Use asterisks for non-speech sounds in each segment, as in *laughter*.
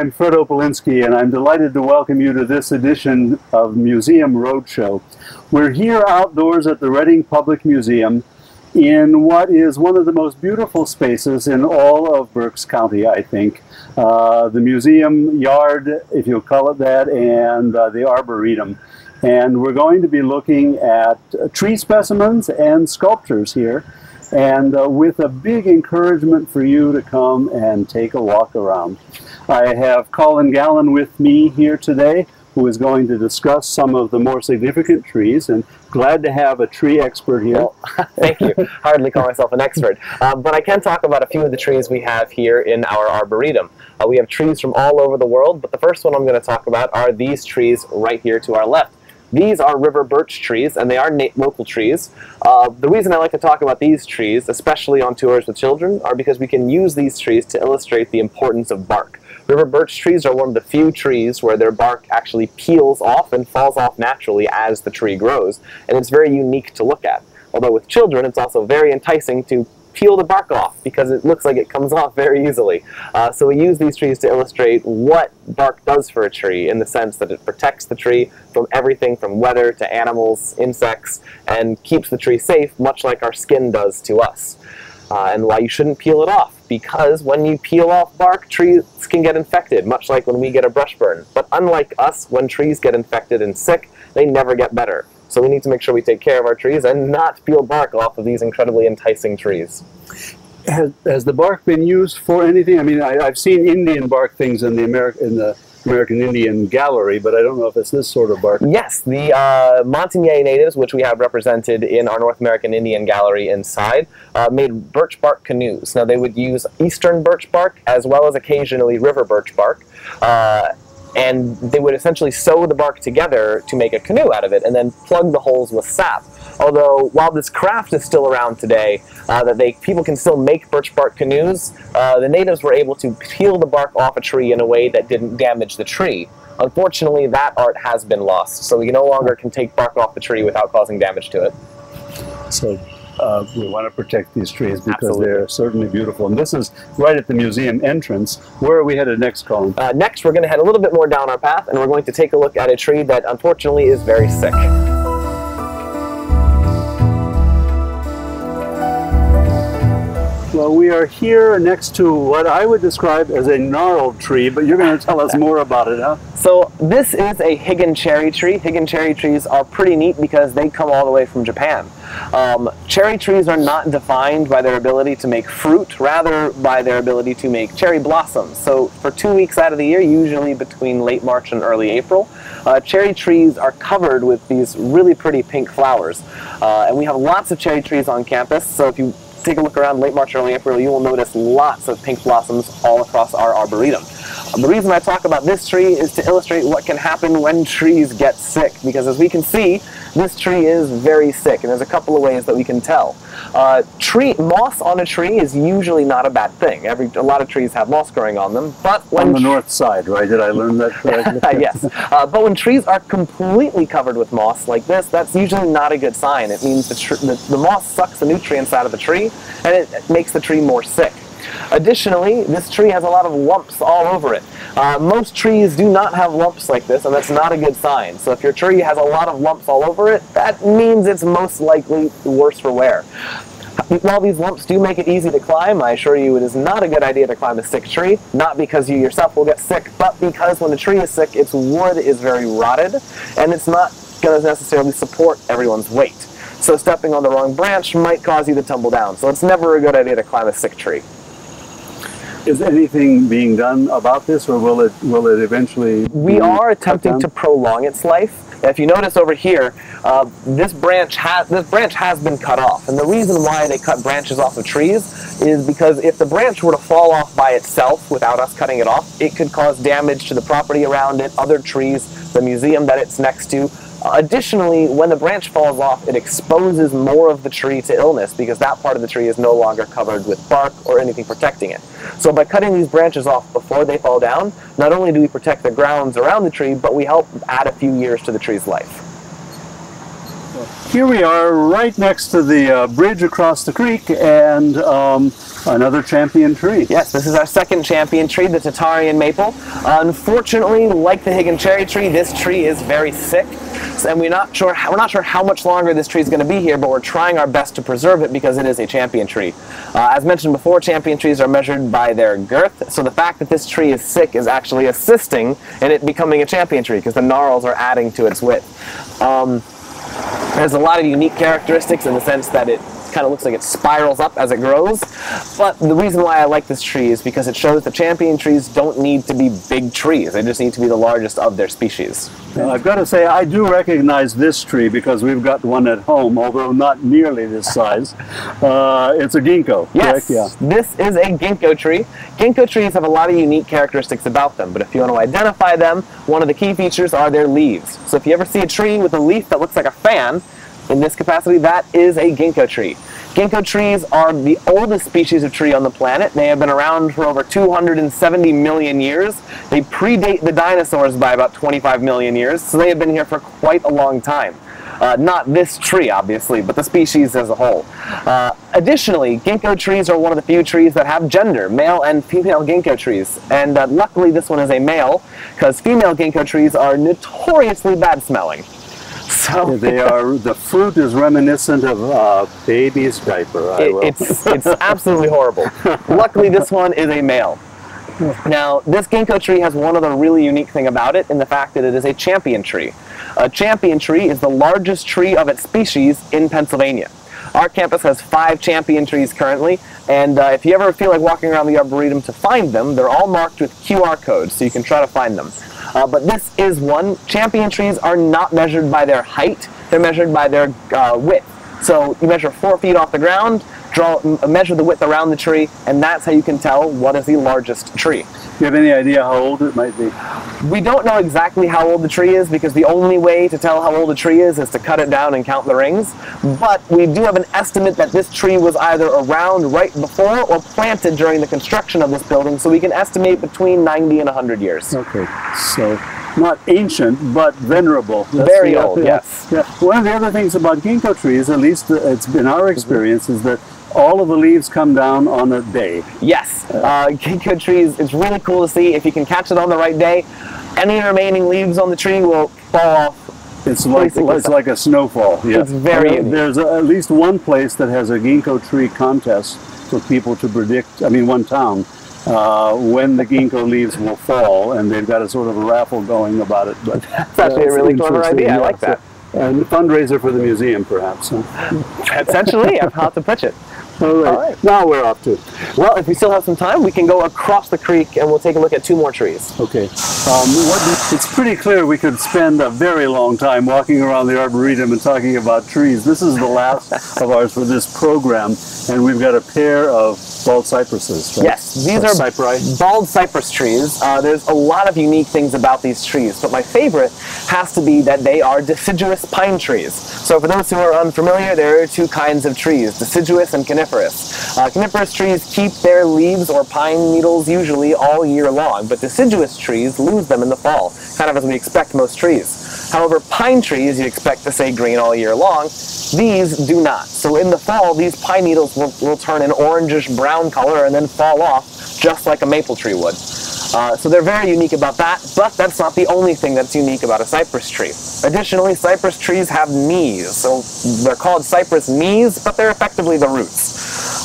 I'm Fred Opalinski, and I'm delighted to welcome you to this edition of Museum Roadshow. We're here outdoors at the Reading Public Museum in what is one of the most beautiful spaces in all of Berks County, I think. Uh, the museum yard, if you'll call it that, and uh, the Arboretum. And we're going to be looking at uh, tree specimens and sculptures here, and uh, with a big encouragement for you to come and take a walk around. I have Colin Gallen with me here today who is going to discuss some of the more significant trees and glad to have a tree expert here. Well, *laughs* thank you. Hardly call myself an expert. Uh, but I can talk about a few of the trees we have here in our arboretum. Uh, we have trees from all over the world, but the first one I'm going to talk about are these trees right here to our left. These are river birch trees, and they are local trees. Uh, the reason I like to talk about these trees, especially on tours with children, are because we can use these trees to illustrate the importance of bark. River birch trees are one of the few trees where their bark actually peels off and falls off naturally as the tree grows, and it's very unique to look at. Although with children, it's also very enticing to peel the bark off because it looks like it comes *laughs* off very easily. Uh, so we use these trees to illustrate what bark does for a tree in the sense that it protects the tree from everything from weather to animals, insects, and keeps the tree safe much like our skin does to us. Uh, and why you shouldn't peel it off because when you peel off bark, trees can get infected, much like when we get a brush burn. But unlike us, when trees get infected and sick, they never get better. So we need to make sure we take care of our trees and not peel bark off of these incredibly enticing trees. Has, has the bark been used for anything? I mean, I, have seen Indian bark things in the America in the American Indian Gallery, but I don't know if it's this sort of bark. Yes, the uh, Montagnais natives, which we have represented in our North American Indian Gallery inside, uh, made birch bark canoes. Now, they would use eastern birch bark as well as occasionally river birch bark. Uh, and they would essentially sew the bark together to make a canoe out of it and then plug the holes with sap. Although, while this craft is still around today, uh, that they people can still make birch bark canoes, uh, the natives were able to peel the bark off a tree in a way that didn't damage the tree. Unfortunately, that art has been lost, so we no longer can take bark off the tree without causing damage to it. So uh, we want to protect these trees because Absolutely. they're certainly beautiful. And this is right at the museum entrance. Where are we headed next, Colin? Uh, next, we're going to head a little bit more down our path, and we're going to take a look at a tree that unfortunately is very sick. Well, we are here next to what I would describe as a gnarled tree, but you're going to tell us more about it, huh? So this is a Higan cherry tree. Higan cherry trees are pretty neat because they come all the way from Japan. Um, cherry trees are not defined by their ability to make fruit, rather by their ability to make cherry blossoms. So for two weeks out of the year, usually between late March and early April, uh, cherry trees are covered with these really pretty pink flowers. Uh, and we have lots of cherry trees on campus, so if you take a look around late March, early April, you will notice lots of pink blossoms all across our arboretum. The reason I talk about this tree is to illustrate what can happen when trees get sick, because as we can see, this tree is very sick, and there's a couple of ways that we can tell. Uh, tree moss on a tree is usually not a bad thing. Every a lot of trees have moss growing on them, but when on the north side, right? Did I learn that correctly? *laughs* yes, uh, but when trees are completely covered with moss like this, that's usually not a good sign. It means the, the, the moss sucks the nutrients out of the tree, and it makes the tree more sick. Additionally, this tree has a lot of lumps all over it. Uh, most trees do not have lumps like this, and that's not a good sign. So if your tree has a lot of lumps all over it, that means it's most likely worse for wear. While these lumps do make it easy to climb, I assure you it is not a good idea to climb a sick tree, not because you yourself will get sick, but because when a tree is sick, its wood is very rotted, and it's not going to necessarily support everyone's weight. So stepping on the wrong branch might cause you to tumble down. So it's never a good idea to climb a sick tree. Is anything being done about this, or will it will it eventually? We are attempting to prolong its life. If you notice over here, uh, this branch has this branch has been cut off, and the reason why they cut branches off of trees is because if the branch were to fall off by itself without us cutting it off, it could cause damage to the property around it, other trees, the museum that it's next to, Additionally, when the branch falls off, it exposes more of the tree to illness because that part of the tree is no longer covered with bark or anything protecting it. So by cutting these branches off before they fall down, not only do we protect the grounds around the tree, but we help add a few years to the tree's life. Here we are right next to the uh, bridge across the creek and um, another champion tree. Yes, this is our second champion tree, the Tatarian maple. Unfortunately, like the Higan cherry tree, this tree is very sick, and we're not sure how, we're not sure how much longer this tree is going to be here, but we're trying our best to preserve it because it is a champion tree. Uh, as mentioned before, champion trees are measured by their girth, so the fact that this tree is sick is actually assisting in it becoming a champion tree because the gnarls are adding to its width. Um, there's a lot of unique characteristics in the sense that it kind of looks like it spirals up as it grows. But the reason why I like this tree is because it shows that champion trees don't need to be big trees. They just need to be the largest of their species. Now, I've got to say, I do recognize this tree because we've got one at home, although not nearly this size. *laughs* Uh, it's a ginkgo, Yes, correct? Yeah. this is a ginkgo tree. Ginkgo trees have a lot of unique characteristics about them, but if you want to identify them, one of the key features are their leaves. So if you ever see a tree with a leaf that looks like a fan, in this capacity, that is a ginkgo tree. Ginkgo trees are the oldest species of tree on the planet. They have been around for over 270 million years. They predate the dinosaurs by about 25 million years, so they have been here for quite a long time. Uh, not this tree, obviously, but the species as a whole. Uh, additionally, ginkgo trees are one of the few trees that have gender, male and female ginkgo trees. And uh, luckily, this one is a male, because female ginkgo trees are notoriously bad smelling. So They are. The fruit is reminiscent of a baby's diaper. I It- it's *laughs* it's absolutely horrible. Luckily, this one is a male. Now, this ginkgo tree has one other really unique thing about it in the fact that it is a champion tree. A champion tree is the largest tree of its species in Pennsylvania. Our campus has five champion trees currently, and uh, if you ever feel like walking around the arboretum to find them, they're all marked with QR codes, so you can try to find them. Uh, but this is one. Champion trees are not measured by their height; they're measured by their uh, width. So you measure four feet off the ground, draw, measure the width around the tree, and that's how you can tell what is the largest tree. Do you have any idea how old it might be? We don't know exactly how old the tree is because the only way to tell how old a tree is is to cut it down and count the rings. But we do have an estimate that this tree was either around right before or planted during the construction of this building, so we can estimate between 90 and 100 years. Okay, so not ancient, but venerable. That's Very old, yes. Yeah. One of the other things about ginkgo trees, at least uh, it's been our experience, is that all of the leaves come down on a day. Yes, uh, ginkgo trees, it's really cool to see. If you can catch it on the right day, any remaining leaves on the tree will fall off It's like it's like a snowfall. Yeah. It's very. There's a, at least one place that has a ginkgo tree contest for people to predict. I mean, one town uh, when the ginkgo leaves will fall, and they've got a sort of a raffle going about it. But *laughs* that's actually a really clever idea. I like that. And fundraiser for the museum, perhaps. huh? Essentially, how to pitch it. All right. All right. Now we're off to. Well, if we still have some time, we can go across the creek and we'll take a look at two more trees. Okay. Um, what, it's pretty clear we could spend a very long time walking around the Arboretum and talking about trees. This is the last *laughs* of ours for this program, and we've got a pair of bald cypresses. Right? Yes, these Or are cypri. bald cypress trees. Uh, there's a lot of unique things about these trees, but my favorite has to be that they are deciduous pine trees. So for those who are unfamiliar, there are two kinds of trees, deciduous and coniferous. Uh, coniferous trees keep their leaves or pine needles usually all year long, but deciduous trees lose them in the fall, kind of as we expect most trees. However, pine trees you expect to stay green all year long. These do not. So in the fall, these pine needles will, will turn an orangish brown color and then fall off, just like a maple tree would. Uh, so they're very unique about that, but that's not the only thing that's unique about a cypress tree. Additionally, cypress trees have knees. So they're called cypress knees, but they're effectively the roots.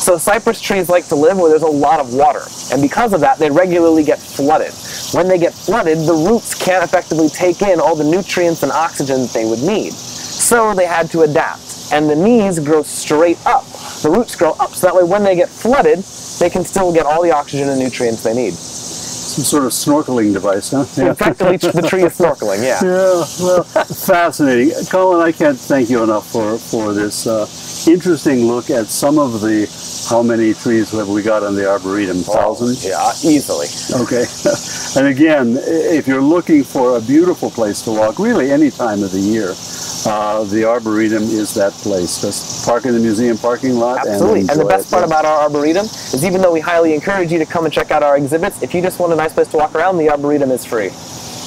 So cypress trees like to live where there's a lot of water, and because of that, they regularly get flooded. When they get flooded, the roots can't effectively take in all the nutrients and oxygen that they would need. So they had to adapt, and the knees grow straight up. The roots grow up, so that way when they get flooded, they can still get all the oxygen and nutrients they need. Some sort of snorkeling device, huh? Yeah. *laughs* Effectively, the tree is snorkeling, yeah. *laughs* Yeah, well, fascinating. Colin, I can't thank you enough for, for this uh, interesting look at some of the, how many trees have we got on the Arboretum? Thousands? Yeah, easily. Okay. *laughs* and again, if you're looking for a beautiful place to walk, really any time of the year, uh, the Arboretum is that place. Just park in the museum parking lot Absolutely. and And the best it. part about our Arboretum is even though we highly encourage you to come and check out our exhibits, if you just want a nice place to walk around, the Arboretum is free.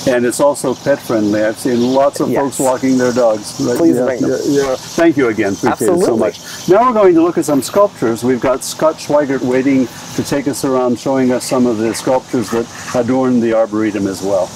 and it's also pet friendly. I've seen lots of Yes. folks walking their dogs. Right? Please yeah, bring them. yeah, yeah. Thank you again. Appreciate it so much. Now we're going to look at some sculptures. We've got Scott Schweigert waiting to take us around, showing us some of the sculptures that adorn the arboretum as well.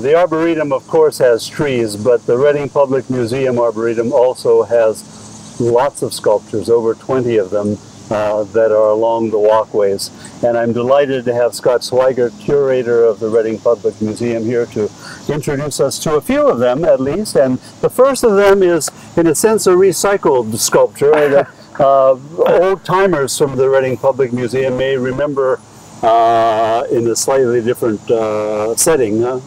The Arboretum, of course, has trees, but the Reading Public Museum Arboretum also has lots of sculptures, over 20 of them, uh, that are along the walkways. And I'm delighted to have Scott Schweigert, curator of the Reading Public Museum, here to introduce us to a few of them, at least. And the first of them is, in a sense, a recycled sculpture. Uh, old timers from the Reading Public Museum may remember uh, in a slightly different uh, setting. huh?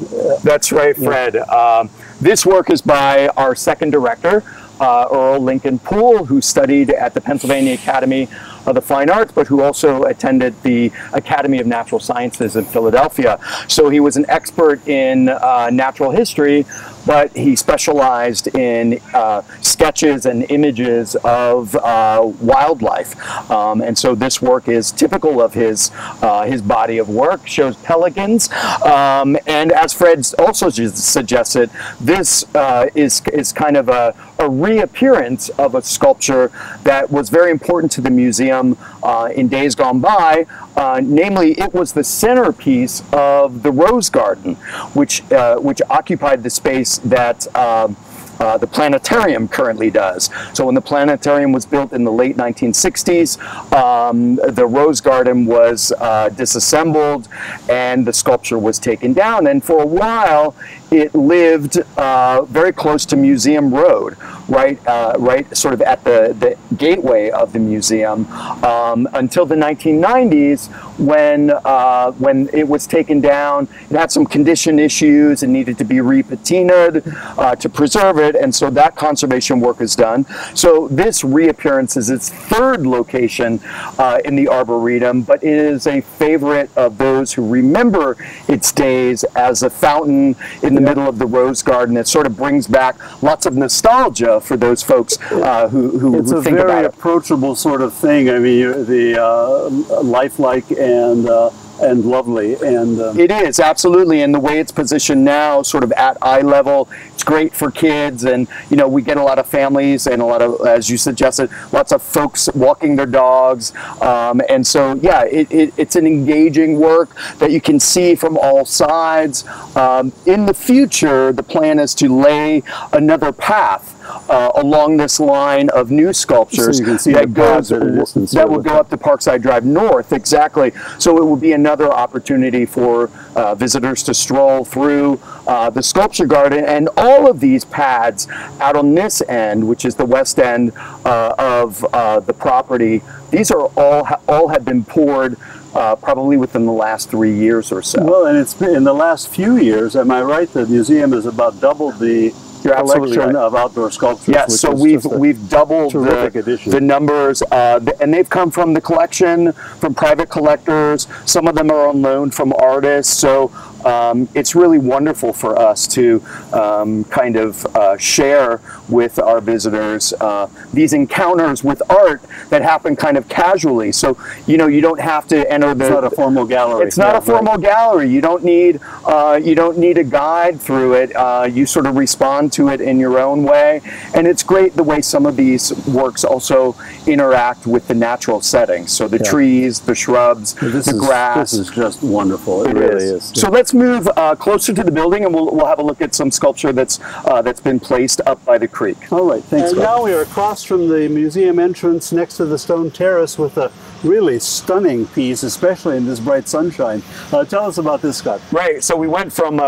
That's right, Fred. Um, this work is by our second director, uh, Earl Lincoln Poole, who studied at the Pennsylvania Academy of the Fine Arts, but who also attended the Academy of Natural Sciences in Philadelphia. So he was an expert in uh, natural history, but he specialized in uh, sketches and images of uh, wildlife. Um, and so this work is typical of his uh, his body of work. Shows pelicans, um, and as Fred also suggested, this uh, is is kind of a, a reappearance of a sculpture that was very important to the museum uh, in days gone by. Uh, namely, it was the centerpiece of the Rose Garden, which which occupied the space that. um uh, the planetarium currently does. So when the planetarium was built in the late 1960s, um, the Rose Garden was uh, disassembled and the sculpture was taken down. And for a while, it lived uh, very close to Museum Road, right, uh, right, sort of at the, the gateway of the museum, um, until the 1990s when uh, when it was taken down. It had some condition issues and needed to be repatinaed uh, to preserve it, and so that conservation work is done. So this reappearance is its third location uh, in the arboretum, but it is a favorite of those who remember its days as a fountain in the middle of the rose garden. It sort of brings back lots of nostalgia for those folks uh, who, who, It's who a think about very approachable sort of thing. I mean, the uh, lifelike and uh, and lovely, and um, It is absolutely, and the way it's positioned now, sort of at eye level, it's great for kids, and you know we get a lot of families and a lot of, as you suggested, lots of folks walking their dogs, um, and so yeah, it, it, it's an engaging work that you can see from all sides. Um, in the future, the plan is to lay another path. Uh, along this line of new sculptures you can see that goes paths at a distance that will go up to Parkside Drive North, exactly. So it will be another opportunity for uh, visitors to stroll through uh, the sculpture garden and all of these pads out on this end, which is the west end uh, of uh, the property. These are all all have been poured uh, probably within the last three years or so. well, and it's been in the last few years. Am I right? The museum has about doubled the Absolutely collection right. of outdoor sculptures. Yes, so we've we've doubled the, addition. the numbers, uh, and they've come from the collection, from private collectors. Some of them are on loan from artists. So um, it's really wonderful for us to um, kind of uh, share with our visitors uh, these encounters with art that happen kind of casually. So you know you don't have to enter the It's not a formal gallery. it's not Yeah, a formal gallery. You don't need uh, you don't need a guide through it. Uh, you sort of respond to it in your own way, and it's great the way some of these works also interact with the natural settings. So the Yeah. trees, the shrubs, Right. This the is, grass. This is just wonderful. It, It really is. is. So let's move uh, closer to the building, and we'll, we'll have a look at some sculpture that's uh, that's been placed up by the creek. All right, thanks. And now we are across from the museum entrance next to the stone terrace with a really stunning piece, especially in this bright sunshine. Uh, tell us about this, Scott. Right. So we went from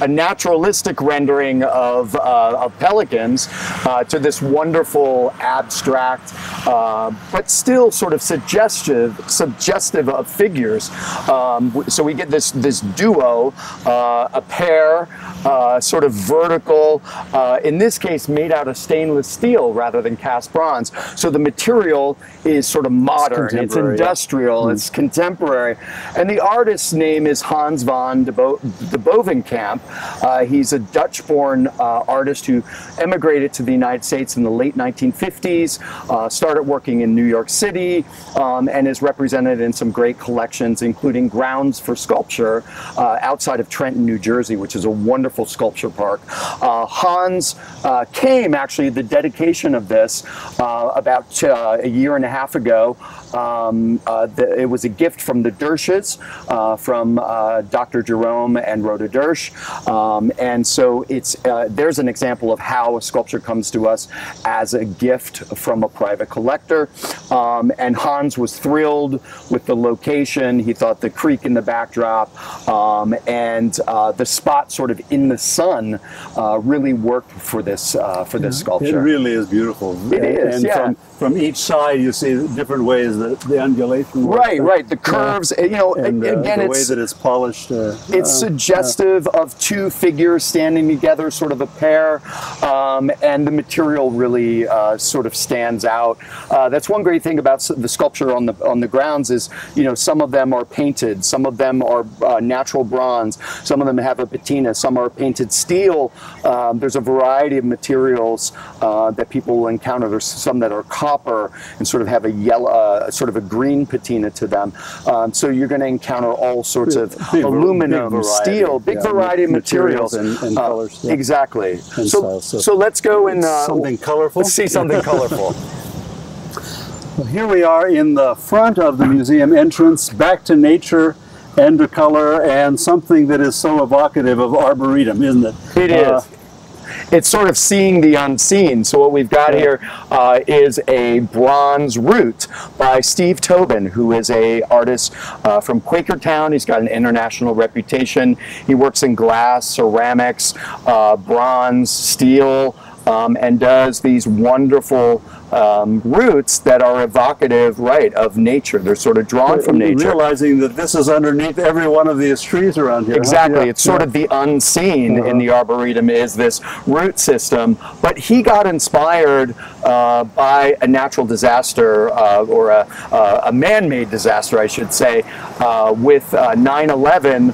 a, naturalistic rendering of, uh, of pelicans uh, to this wonderful abstract, uh, but still sort of suggestive, suggestive of figures. Um, so we get this this duo, uh, a pair, uh, sort of vertical. in this case, made out of stainless steel rather than cast bronze. So the material is sort of modern. It's, it's industrial. Yeah. It's contemporary. And the artist's name is Hans van de, Bo- de Bovenkamp. Uh, he's a Dutch-born uh, artist who emigrated to the United States in the late 1950s, uh, started working in New York City, um, and is represented in some great collections, including Grounds for Sculpture uh, outside of Trenton, New Jersey, which is a wonderful sculpture park. Uh, Hans uh, came, actually, the dedication of this about a year and a half ago. Um, the, it was a gift from the Dersches, uh, from Dr. Jerome and Rhoda Dersch. Um, and so it's uh, there's an example of how a sculpture comes to us as a gift from a private collector. Um, and Hans was thrilled with the location. He thought the creek in the backdrop um, and uh, the spot sort of in the sun uh, really worked for this for this sculpture. It really is beautiful. It is, and yeah. From, from each side, you see different ways that the undulation. Right, right. The curves, you know, and, uh, again, the way that it's polished. Uh, it's uh, suggestive of two figures standing together, sort of a pair, um, and the material really uh, sort of stands out. Uh, that's one great thing about the sculpture on the on the grounds is, you know, some of them are painted, some of them are uh, natural bronze, some of them have a patina, some are painted steel. Um, there's a variety of materials that people will encounter. There's some that are copper and sort of have a yellow, uh, sort of a green patina to them. Um, so you're going to encounter all sorts of big, aluminum, big steel, big yeah, variety of materials, materials and, and uh, colors. Yeah. Exactly. And so, so, so, let's go and uh, something colorful. Let's *laughs* see something colorful. Well, here we are in the front of the museum entrance, back to nature and to color, and something that is so evocative of arboretum, isn't it? It uh, is it's sort of seeing the unseen. So what we've got here uh, is a bronze root by Steve Tobin, who is a artist uh, from Quakertown. He's got an international reputation. He works in glass, ceramics, uh, bronze, steel, um, and does these wonderful um, roots that are evocative, right, of nature. They're sort of drawn from nature. Realizing that this is underneath every one of these trees around here. Exactly. Huh? Yeah. It's sort yeah. of the unseen uh -huh. in the Arboretum is this root system. But he got inspired uh, by a natural disaster uh, or a, uh, a man-made disaster, I should say, uh, with 9-11 uh,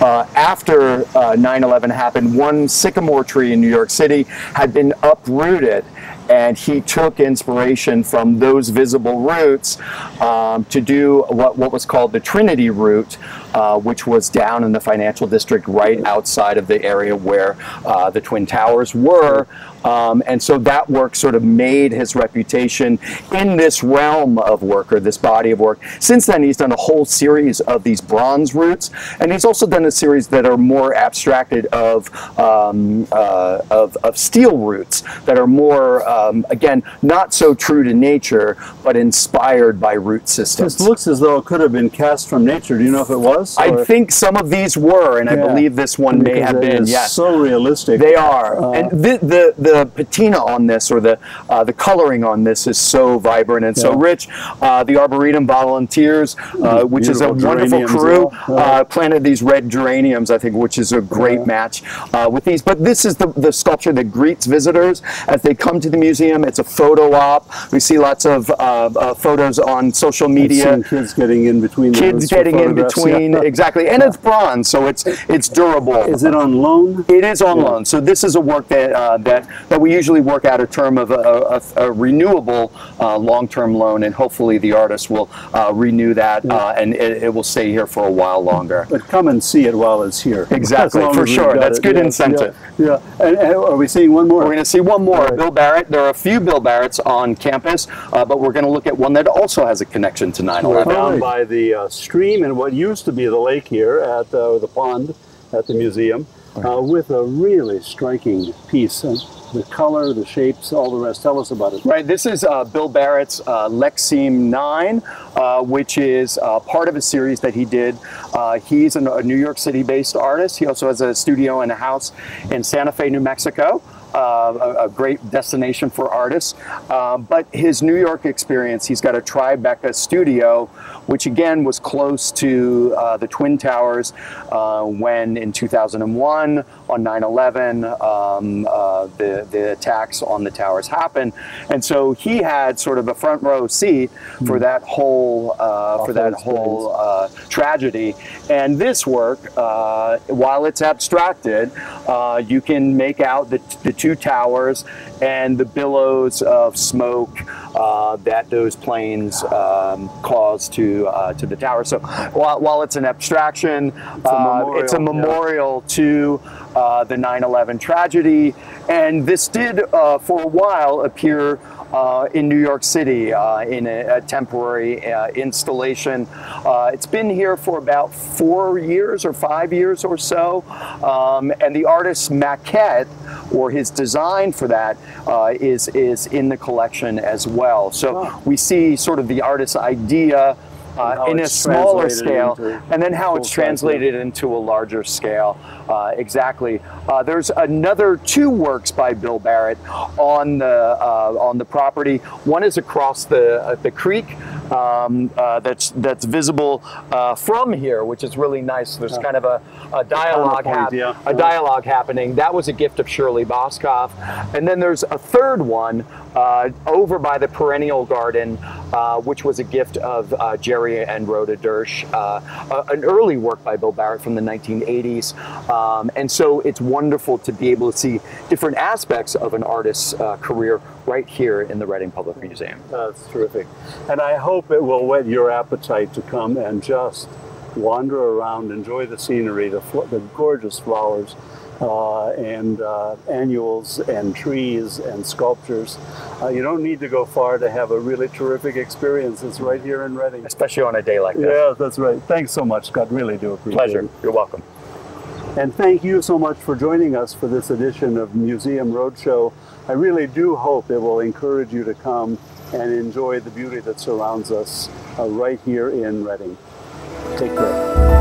uh, after 9-11 uh, happened, one sycamore tree in New York City had been uprooted and he took inspiration from those visible roots um, to do what, what was called the Trinity Root, uh, which was down in the financial district right outside of the area where uh, the Twin Towers were. Um, and so that work sort of made his reputation in this realm of work or this body of work. Since then, he's done a whole series of these bronze roots, and he's also done a series that are more abstracted of um, uh, of, of, steel roots that are more, um, again, not so true to nature, but inspired by root systems. This looks as though it could have been cast from nature. Do you know if it was? I think some of these were, and yeah. I believe this one because may have been. Yes, so realistic. They are, uh, and the, the the patina on this or the uh, the coloring on this is so vibrant and yeah. so rich. Uh, the Arboretum volunteers, uh, which is a wonderful crew, well. Uh, planted these red geraniums, I think, which is a great yeah. match uh, with these. But this is the, the sculpture that greets visitors as they come to the museum. It's a photo op. We see lots of uh, photos on social media. kids getting in between. Kids getting in between, yeah. *laughs* exactly. And it's bronze, so it's it's durable. Is it on loan? It is on loan. So this is a work that that that we usually work out a term of a, a, a renewable uh, long-term loan, and hopefully the artist will uh, renew that, yeah. uh, and it, it, will stay here for a while longer. But come and see it while it's here. *laughs* Exactly, for sure. That's it. good yeah, incentive. Yeah, yeah. And, and are we seeing one more? We're going to see one more. Right. Bill Barrett. There are a few Bill Barretts on campus, uh, but we're going to look at one that also has a connection to 9/11. We're down by the uh, stream and what used to be the lake here at uh, the pond at the museum. uh, with a really striking piece. Uh, the color, the shapes, all the rest. Tell us about it. Right, this is uh, Bill Barrett's uh, Lexeme 9, uh, which is uh, part of a series that he did. Uh, he's a New York City based artist. He also has a studio and a house in Santa Fe, New Mexico uh, a, a, great destination for artists. Um, but his New York experience, he's got a Tribeca studio, which again was close to uh, the Twin Towers uh, when in 2001 on 9/11 um, uh, the the attacks on the towers happened, and so he had sort of a front row seat for hmm. that whole uh, for that whole uh, tragedy. And this work, while it's abstracted, you can make out the, the two towers and the billows of smoke uh, that those planes um, cause to uh, to the tower. So while, while it's an abstraction, it's a uh, memorial, it's a memorial yeah. to uh, the 9/11 tragedy, and this did uh, for a while appear uh, in New York City uh, in a, a temporary uh, installation. Uh, it's been here for about four years or five years or so, um, and the artist's maquette or his design for that uh, is is in the collection as well. So we see sort of the artist's idea uh, in a smaller scale, and then how it's translated into a larger scale. Uh, exactly. Uh, there's another two works by Bill Barrett on the uh, on the property. One is across the uh, the creek. Um, uh, that's that's visible from here, which is really nice. There's kind of a, a dialogue hap- yeah. a dialogue happening. That was a gift of Shirley Boscoff, and then there's a third one over by the perennial garden, which was a gift of Jerry and Rhoda Dersch, uh, an early work by Bill Barrett from the 1980s. Um, and so it's wonderful to be able to see different aspects of an artist's uh, career right here in the Reading Public Museum. That's terrific. And I hope it will whet your appetite to come and just wander around, enjoy the scenery, the, the gorgeous flowers, uh, and uh, annuals and trees and sculptures. Uh, you don't need to go far to have a really terrific experience. It's right here in Reading. Especially on a day like this. Yeah, that's right. Thanks so much, Scott. Really do appreciate Pleasure. it. You're welcome. And thank you so much for joining us for this edition of Museum Roadshow. I really do hope it will encourage you to come and enjoy the beauty that surrounds us uh, right here in Reading. Take care.